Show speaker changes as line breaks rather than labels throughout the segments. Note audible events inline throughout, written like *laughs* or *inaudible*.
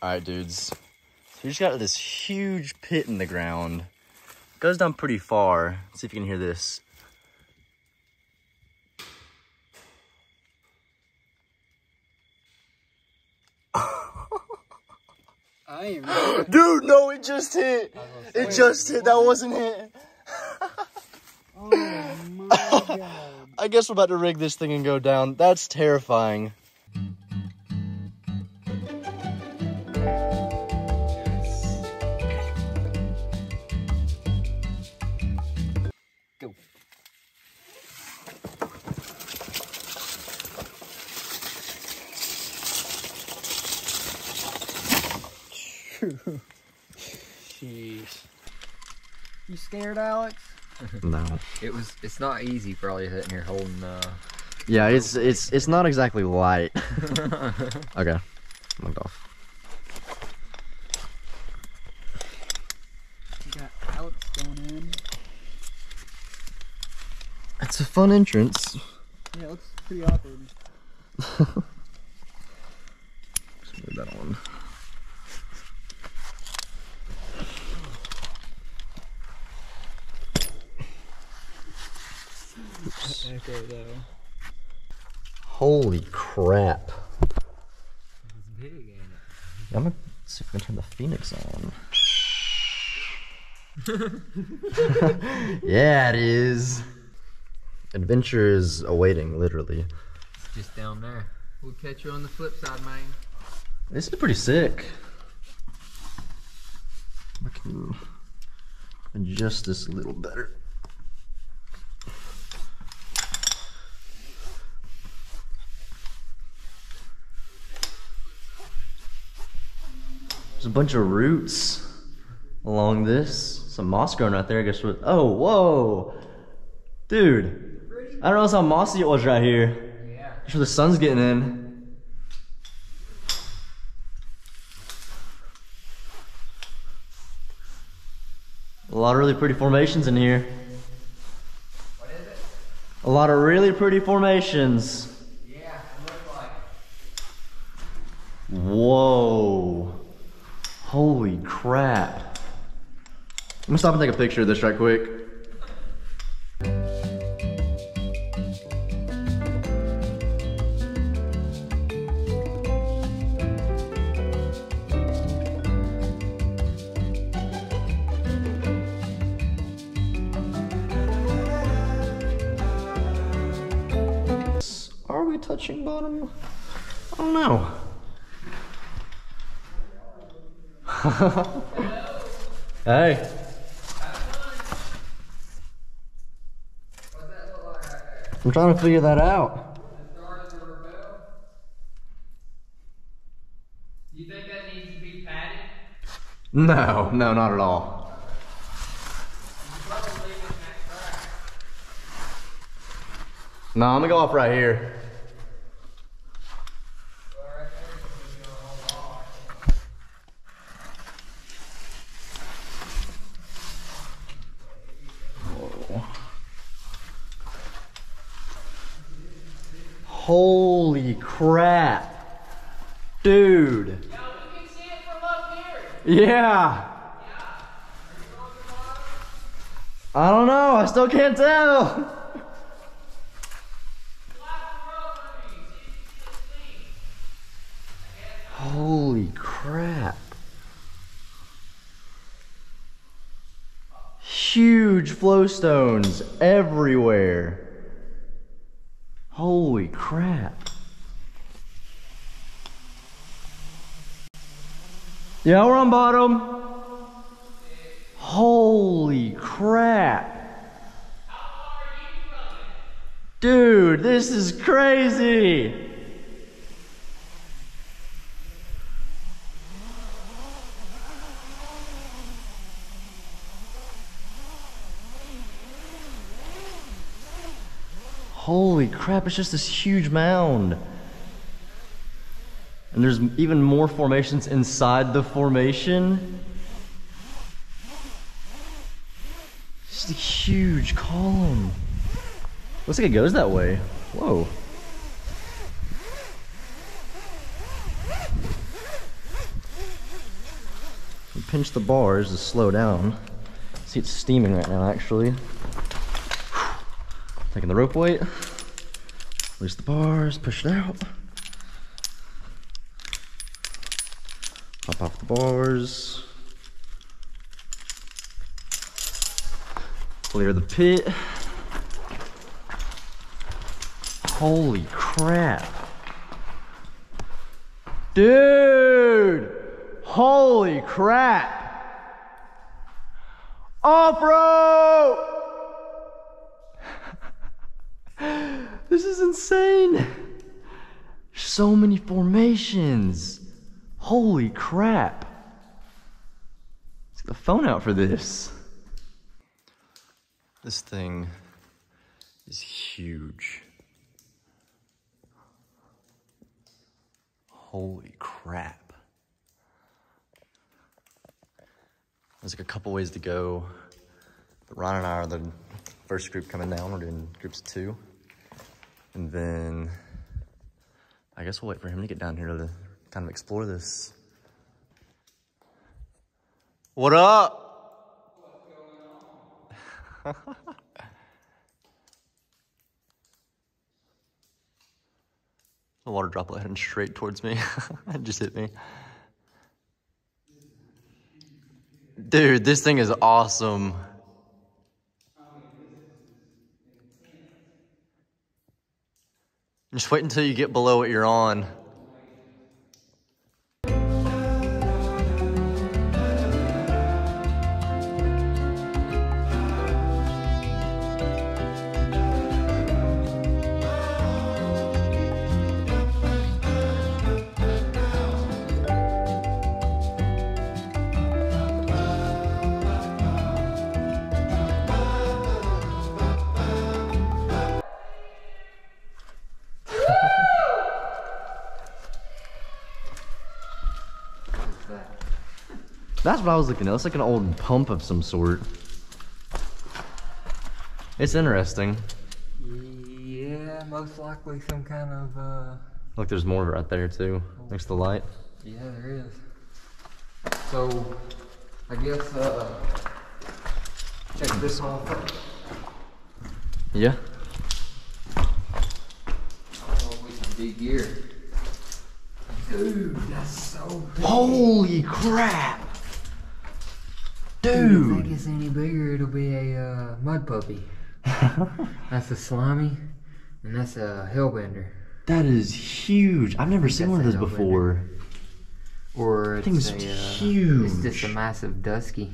All right, dudes. So we just got this huge pit in the ground. goes down pretty far. Let's see if you can hear this.
I really. *gasps*
Dude, no, it just hit. It just hit. That wasn't it.
Oh my *laughs* god.
I guess we're about to rig this thing and go down. That's terrifying.
Jeez. You scared, Alex? *laughs*
No.
It was. It's not easy for all you sitting here holding. Uh,
Yeah, it's it's it's not exactly light. *laughs* okay, looked off.
You got Alex going in.
It's a fun entrance.
Yeah, it looks pretty awkward. *laughs*
Just move that on.
Echo though.
Holy crap!
it's big, ain't it?
I'm gonna see if I can turn the Fenix on. *laughs* yeah, it is. Adventure is awaiting, literally.
It's just down there. We'll catch you on the flip side, man.
This is pretty sick. I can adjust this a little better. There's a bunch of roots along this. Some moss growing right there. I guess what? Oh, whoa, dude! I don't know how mossy it was right here.
Yeah.
Sure, the sun's getting in. A lot of really pretty formations in here.
What is it?
A lot of really pretty formations.
Yeah. It looks like.
Whoa. Holy crap. I'm gonna stop and take a picture of this right quick. Are we touching bottom? I don't know. *laughs* hey. I'm trying to figure that out.
Do you think that needs to be padded?
No, no, not at all. No, I'm gonna go off right here. Whoa. Holy crap. Dude.
Yeah.
I don't know. I still can't tell. Holy crap. Huge flow stones everywhere. Holy crap. Yeah, we're on bottom. Holy crap. Dude, this is crazy. Holy crap, it's just this huge mound. And there's even more formations inside the formation. Just a huge column. Looks like it goes that way. Whoa. pinch the bars to slow down. See, it's steaming right now, actually. Taking the rope weight. Release the bars, push it out. Pop off the bars. Clear the pit. Holy crap. Dude! Holy crap! Off-road! *laughs* this is insane! So many formations. Holy crap. Let's get the phone out for this. This thing is huge. Holy crap. There's like a couple ways to go. But Ron and I are the first group coming down. We're doing groups of two. And then I guess we'll wait for him to get down here to kind of explore this. What up? *laughs* The water droplet heading straight towards me. *laughs* it just hit me. Dude, this thing is awesome. Just wait until you get below what you're on. That's what I was looking at. It's like an old pump of some sort. It's interesting.
Yeah, most likely some kind of, uh,
Look, there's more right there too, next to the light.
yeah, there is. So, I guess, uh, check this off.
Yeah.
I don't know if we can dig here. Dude, that's so big.
Holy crap!
If
Dude!
think it's any bigger, it'll be a uh, mud puppy. *laughs* That's a slimy, and that's a hellbender.
that is huge. I've never seen one of those before.
Or it's
Thing's
a, uh,
huge.
It's just a massive dusky.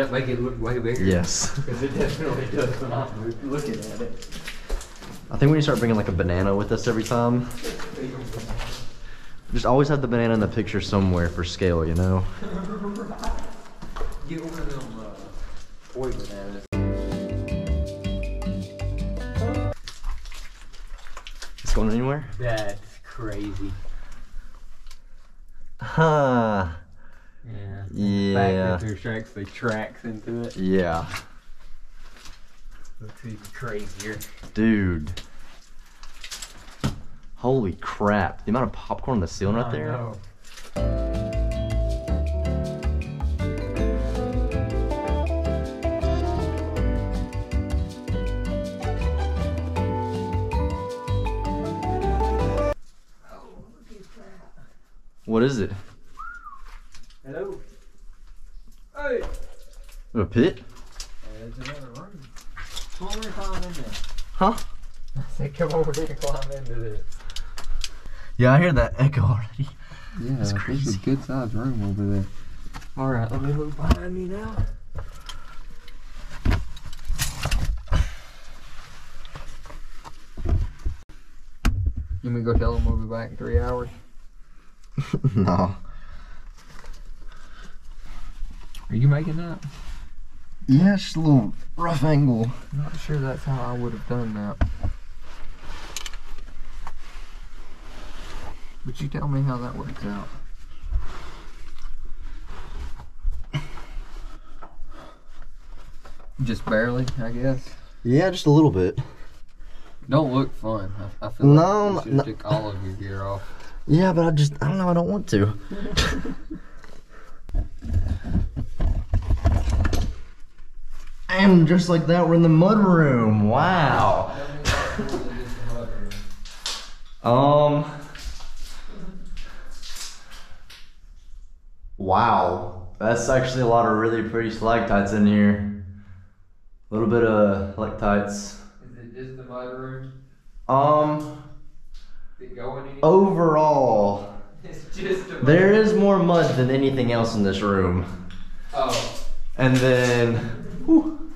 That make it look way bigger?
Yes. *laughs*
Because it definitely does when I'm looking at it.
I think when you start bringing like a banana with us every time, just always have the banana in the picture somewhere for scale, you know?
Get one of them uh, toy bananas.
It's going anywhere?
That's crazy.
Huh.
Yeah.
Yeah.
The fact that there's actually tracks into it
Yeah.
looks even crazier.
Dude. Holy crap. The amount of popcorn on the ceiling right
I
there.
know.
What is it?
Hello. Hey.
A pit?
There's another room. Come over and climb in there.
Huh?
I said, come over here and climb into this.
Yeah, I hear that echo already.
Yeah,
That's crazy.
good sized room over there. All right, let me look behind me now. You me go tell them we'll be back in three hours? *laughs*
no.
Are you making that?
Yeah, it's just a little rough angle.
Not sure that's how I would have done that. But you tell me how that works out. Just barely, I guess.
Yeah, just a little bit.
Don't look fun. I, I feel
No,
like you
no-
should take all of your gear off.
Yeah, but I just, I don't know, I don't want to. *laughs* and just like that, we're in the mud room. Wow. Um. Wow. That's actually a lot of really pretty stalactites in here. A little bit of stalactites.
Is it just the mud room?
Um,
Is it going anywhere?
overall, *laughs*
It's just a
there is more mud than anything else in this room.
Oh.
And then, whew,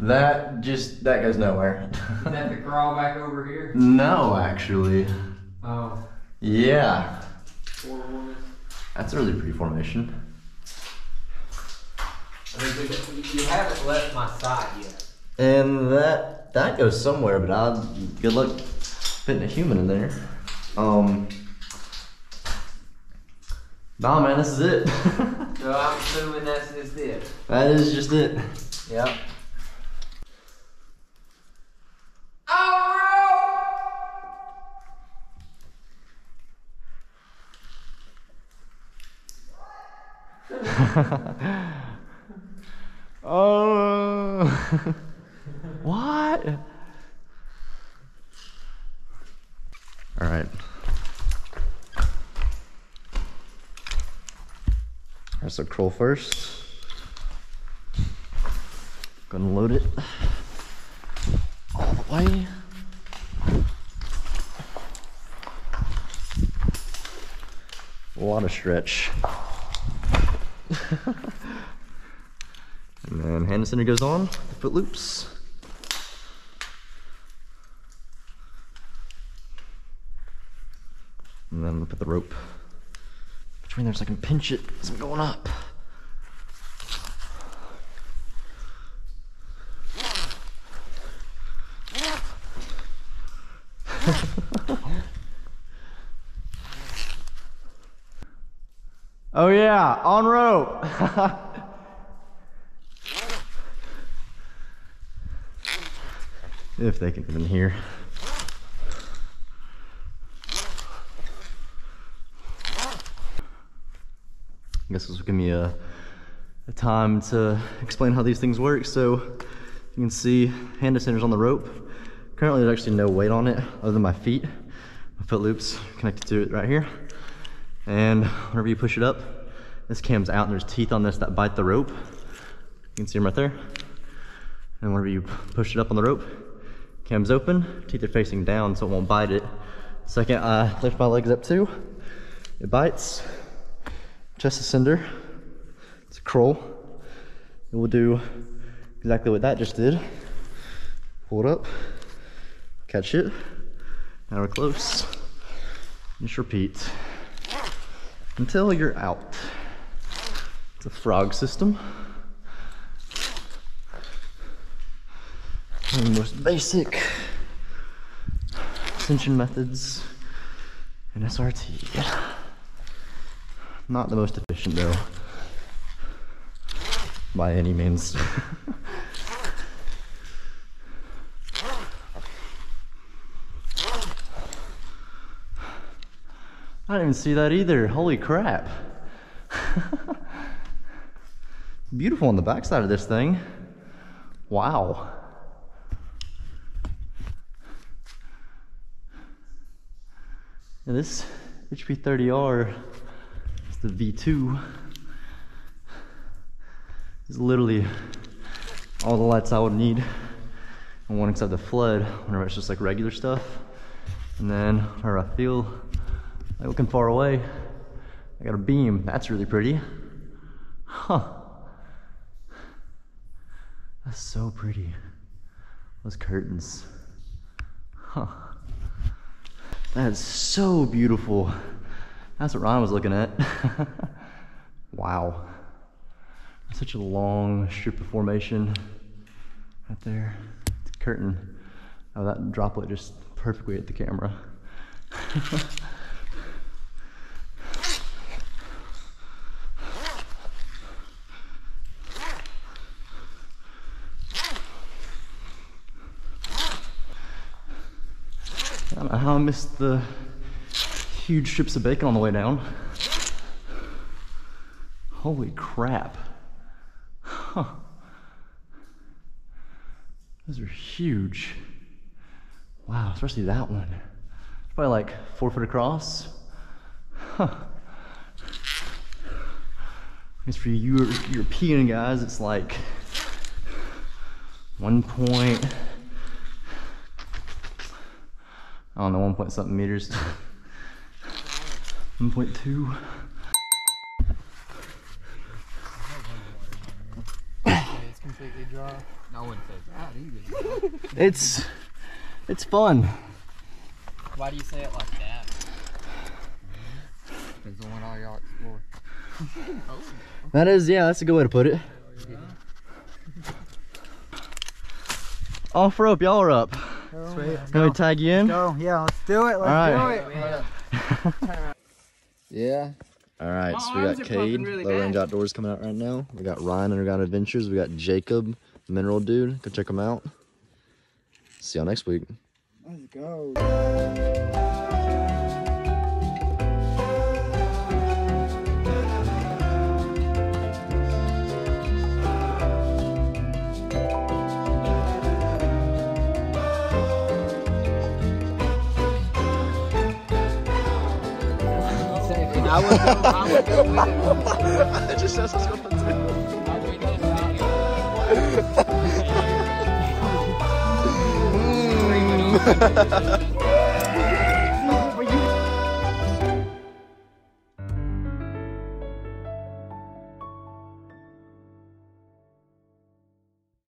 that just, that goes nowhere. *laughs*
Is that the crawl back over here?
no, actually.
Oh.
Yeah. That's a really pretty formation.
I mean, you haven't left my side yet.
And that, that goes somewhere, but I, good luck fitting a human in there. Um, nah, man, this is it. *laughs*
So I'm assuming that's just it.
that is just it.
Yep. *laughs* Oh!
Oh. *laughs* what? All right. There's a Croll first. Gonna load it all the way. A lot of stretch. *laughs* And then hand ascender goes on, the foot loops. And then put the rope between there so I can pinch it as I'm going up. *laughs* oh yeah, on rope. *laughs* if they can even in I guess this will give me a, a time to explain how these things work. So you can see hand ascenders on the rope. Currently there's actually no weight on it other than my feet. My foot loops connected to it right here. And whenever you push it up, this cam's out and there's teeth on this that bite the rope. You can see them right there. And whenever you push it up on the rope, cam's open, teeth are facing down so it won't bite it. Second, I lift my legs up too, it bites. Chest ascender, it's a Croll. It will do exactly what that just did. Pull it up, catch it, now we're close. Just repeat until you're out. It's a frog system. Of the most basic ascension methods in SRT. Not the most efficient though, by any means. *laughs* I didn't even see that either. Holy crap. *laughs* Beautiful on the backside of this thing. Wow. This HP30R is the V2. It's literally all the lights I would need on one except the flood whenever it's just like regular stuff. And then whenever I feel like looking far away, I got a beam. That's really pretty. Huh. That's so pretty. Those curtains. Huh. That is so beautiful. That's what Ryan was looking at. *laughs* wow. Such a long strip of formation right there. It's a curtain. Oh, that droplet just perfectly hit the camera. *laughs* I don't know how I missed the huge strips of bacon on the way down. Holy crap. Huh. Those are huge. Wow, especially that one. It's probably like four foot across. Huh. Guess for you Euro- European guys, it's like one point, I don't know, one point something meters. *laughs* 1.2.
it's completely dry.
I wouldn't that either.
It's, it's fun.
Why do you say it like that?
Depends on what all y'all explore. *laughs*
That is, yeah, that's a good way to put it. Off rope, y'all are up.
Sweet.
Let me tag you in.
Go. Yeah, let's do it. Let's
Alright.
do it.
Oh, *laughs* Yeah.
All right,
My
so we got
arms
Cade,
really
Low Range. Outdoors coming out right now. We got Ryan Underground Adventures. We got Jacob, Mineral Dude. Go check them out. See y'all next week.
Let's go.
I would go, I would go with it.
just says what's going
I would